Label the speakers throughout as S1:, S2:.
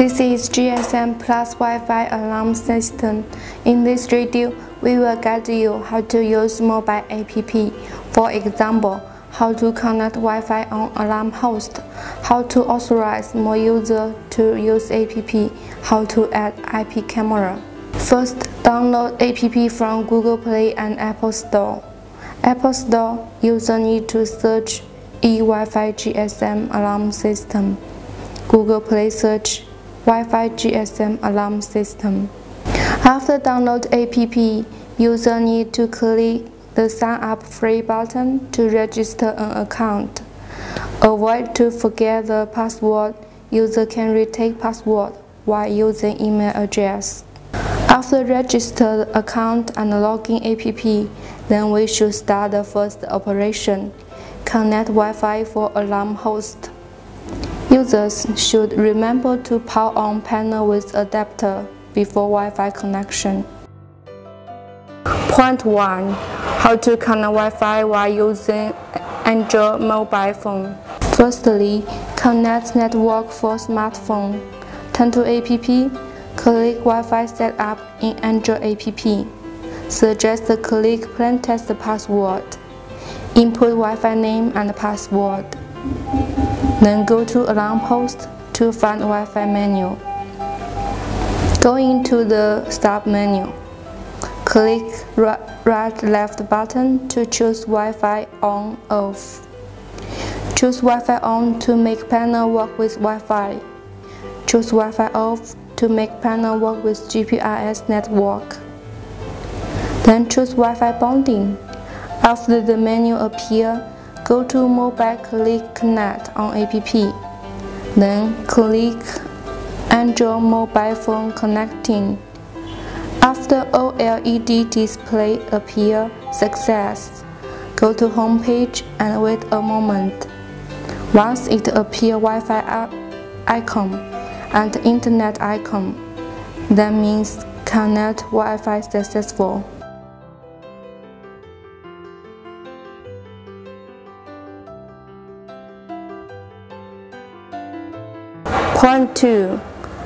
S1: This is GSM Plus Wi-Fi alarm system. In this video, we will guide you how to use mobile app. For example, how to connect Wi-Fi on alarm host, how to authorize more users to use app, how to add IP camera. First, download app from Google Play and Apple Store. Apple Store, user need to search e-Wi-Fi GSM alarm system. Google Play search Wi-Fi GSM alarm system. After download app, user need to click the sign up free button to register an account. Avoid to forget the password. User can retake password while using email address. After register the account and logging app, then we should start the first operation. Connect Wi-Fi for alarm host. Users should remember to power on panel with adapter before Wi-Fi connection. Point 1. How to connect Wi-Fi while using Android mobile phone. Firstly, connect network for smartphone. Turn to app, click Wi-Fi setup in Android app. Suggest click plain text password. Input Wi-Fi name and password. Then go to alarm host to find Wi-Fi menu. Go into the start menu. Click right left button to choose Wi-Fi on off. Choose Wi-Fi on to make panel work with Wi-Fi. Choose Wi-Fi off to make panel work with GPRS network. Then choose Wi-Fi bonding. After the menu appear, go to Mobile Click Connect on app. Then click Android mobile phone connecting. After OLED display appear success, go to home page and wait a moment. Once it appear Wi-Fi icon and internet icon, that means connect Wi-Fi successful. Point 2.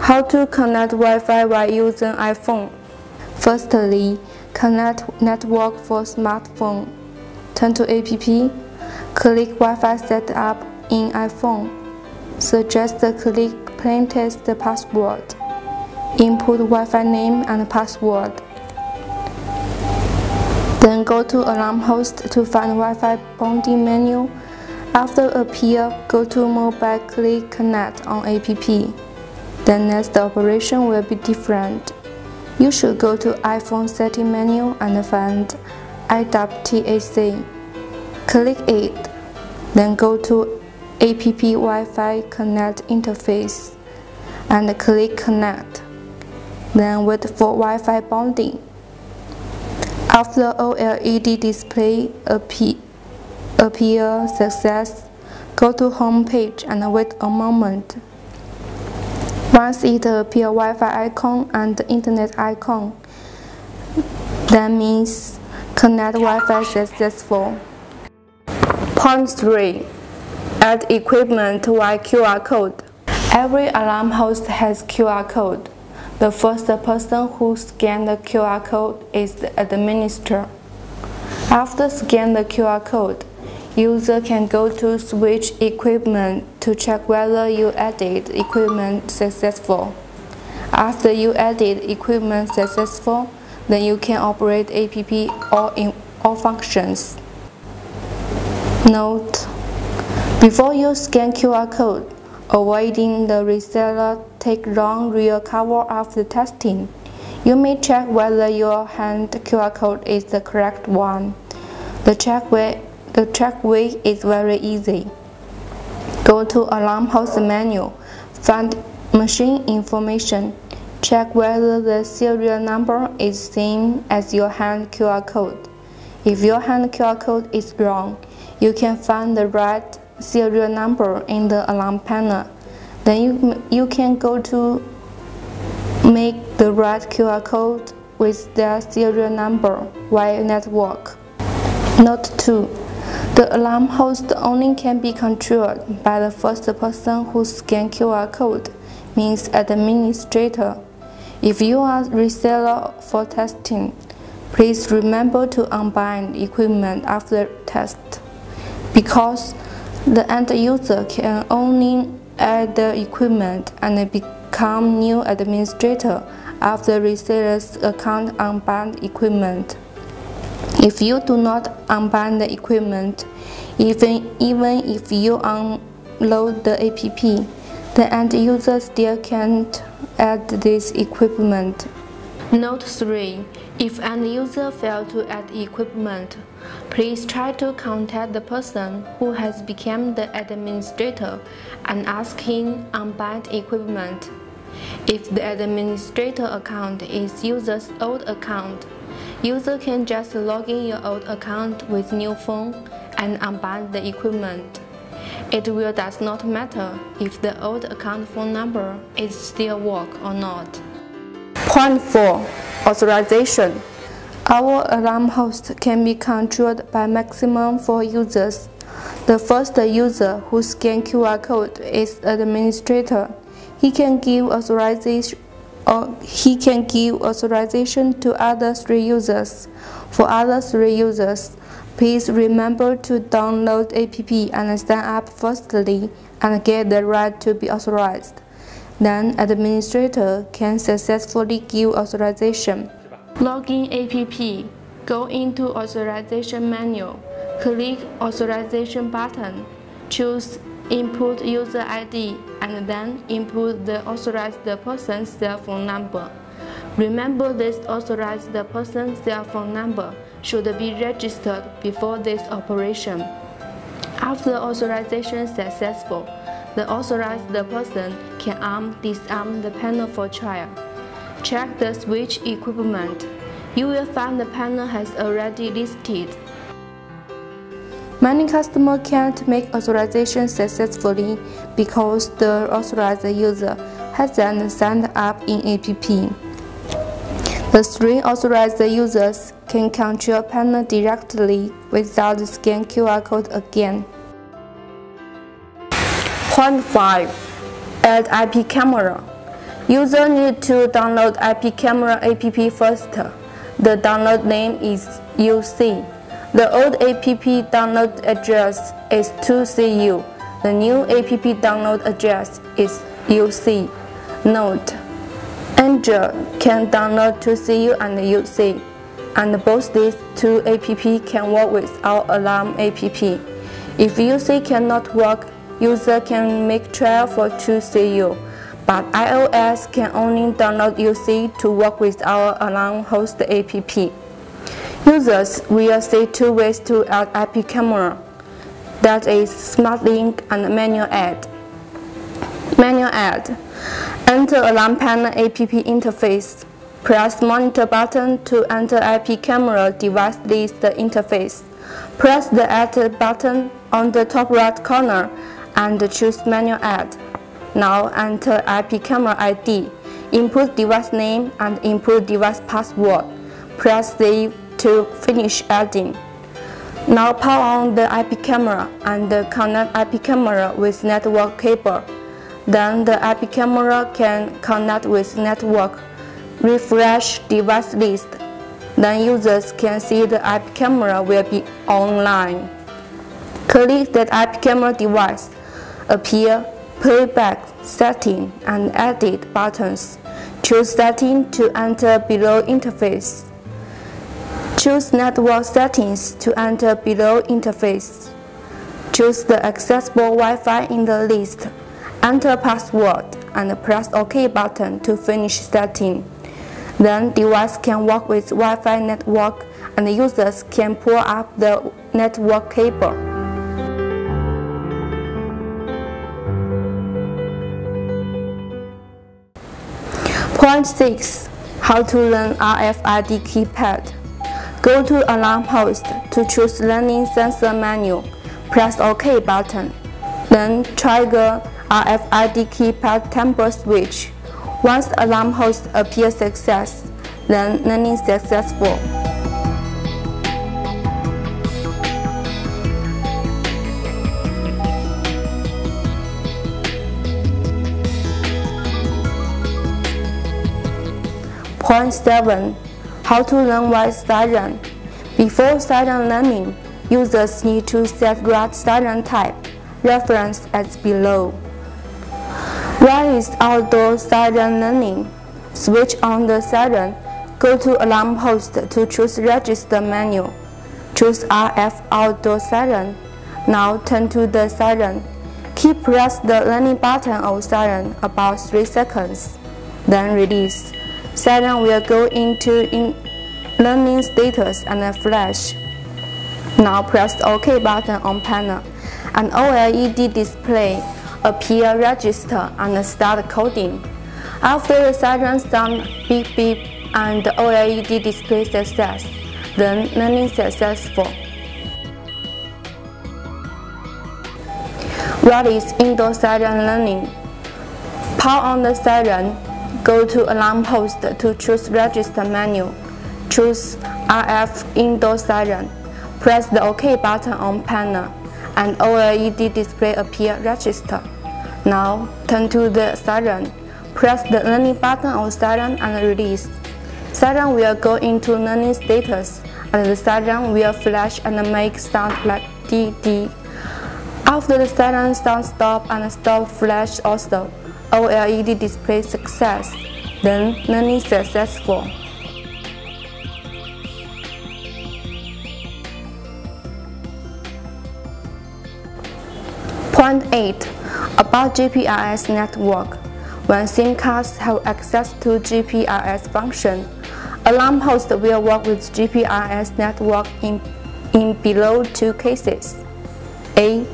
S1: How to connect Wi-Fi while using iPhone. Firstly, connect network for smartphone. Turn to app, click Wi-Fi setup in iPhone. Suggest click plain text password. Input Wi-Fi name and password. Then go to alarm host to find Wi-Fi bonding menu after appear, go to Mobile Click Connect on app. The next operation will be different. You should go to iPhone setting menu and find IWTAC. Click it, then go to app Wi-Fi Connect interface and click Connect. Then wait for Wi-Fi bonding. After OLED display appear, appear success, go to home page and wait a moment. Once it appear Wi-Fi icon and internet icon, that means connect Wi-Fi successful. Point 3. Add equipment via QR code. Every alarm host has QR code. The first person who scans the QR code is the administrator. After scan the QR code, User can go to switch equipment to check whether you added equipment successful. After you added equipment successful, then you can operate app all in all functions. Note: Before you scan QR code, avoiding the reseller take long real cover after testing. You may check whether your hand QR code is the correct one. The check way the check way is very easy. Go to Alarm Host menu, find Machine Information, check whether the serial number is same as your hand QR code. If your hand QR code is wrong, you can find the right serial number in the alarm panel. Then you, you can go to make the right QR code with their serial number via network. Note 2. The alarm host only can be controlled by the first person who scans QR code. means administrator. If you are reseller for testing, please remember to unbind equipment after test because the end user can only add the equipment and become new administrator after reseller's account unbind equipment. If you do not unbind the equipment, even, even if you unload the APP, the end user still can't add this equipment. Note 3. If end user fail to add equipment, please try to contact the person who has become the administrator and ask him unbind equipment. If the administrator account is user's old account, user can just log in your old account with new phone and unbind the equipment. It will does not matter if the old account phone number is still work or not. Point 4. Authorization. Our alarm host can be controlled by maximum four users. The first user who scan QR code is administrator. He can give authorization or he can give authorization to other three users. For other three users, Please remember to download app and sign up firstly and get the right to be authorized. Then administrator can successfully give authorization. Login app. Go into authorization menu. Click authorization button. Choose input user ID and then input the authorized person's cell phone number. Remember this authorized person's cell phone number should be registered before this operation. After authorization successful, the authorized person can arm disarm the panel for trial. Check the switch equipment. You will find the panel has already listed. Many customers can't make authorization successfully because the authorized user hasn't signed up in APP. The three authorized users can control panel directly without scan QR code again. Point 5. Add IP camera. User need to download IP camera app first. The download name is Yoosee. The old app download address is 2CU. The new app download address is Yoosee. Note Android can download 2CU and Yoosee, and both these two app can work without Alarm app. If Yoosee cannot work, user can make trial for 2CU, but iOS can only download Yoosee to work with our Alarm host app. Users will see two ways to add IP camera, that is Smart Link and Manual Add. Manual Add Enter Alarm Panel app interface. Press Monitor button to enter IP camera device list interface. Press the Add button on the top right corner and choose Manual Add. Now enter IP camera ID. Input device name and input device password. Press Save to finish adding. Now power on the IP camera and connect IP camera with network cable. Then the IP camera can connect with network, refresh device list. Then users can see the IP camera will be online. Click that IP camera device, appear playback setting and edit buttons. Choose setting to enter below interface. Choose network settings to enter below interface. Choose the accessible Wi-Fi in the list. Enter password and press OK button to finish setting. Then device can work with Wi-Fi network and users can pull up the network cable. Point 6. How to learn RFID keypad. Go to Alarm Host to choose Learning Sensor menu. Press OK button. Then trigger RFID keypad tamper switch. Once the alarm host appears success, then learning successful. Point 7. How to learn white siren. Before siren learning, users need to set right siren type, reference as below. What is outdoor siren learning? Switch on the siren. Go to alarm host to choose register menu. Choose RF outdoor siren. Now turn to the siren. Keep press the learning button of siren about 3 seconds. Then release. Siren will go into in learning status and flash. Now press the OK button on panel. An OLED display appear register and start coding. After the siren sound beep beep and OLED display success, then learning successful. What is indoor siren learning? Power on the siren, go to alarm host to choose register menu. Choose RF indoor siren. Press the OK button on panel and OLED display appear register. Now turn to the siren. Press the learning button on siren and release. Siren will go into learning status and the siren will flash and make sound like DD. After the siren sound stop and stop flash also, OLED display success, then learning successful. Point 8. About GPRS network. When SIM cards have access to GPRS function, Alarm host will work with GPRS network in, in below two cases. A.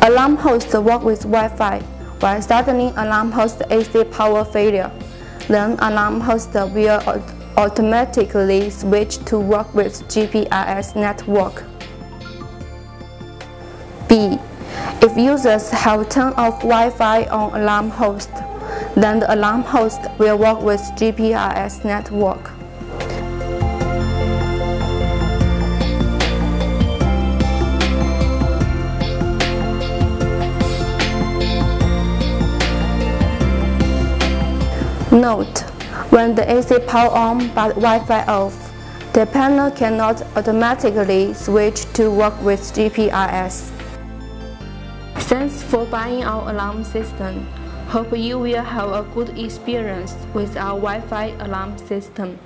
S1: Alarm host work with Wi-Fi while suddenly alarm host AC power failure. Then alarm host will automatically switch to work with GPRS network. B. If users have turned off Wi-Fi on alarm host, then the alarm host will work with GPRS network. Note: When the AC power on but Wi-Fi off, the panel cannot automatically switch to work with GPRS. Thanks for buying our alarm system. Hope you will have a good experience with our Wi-Fi alarm system.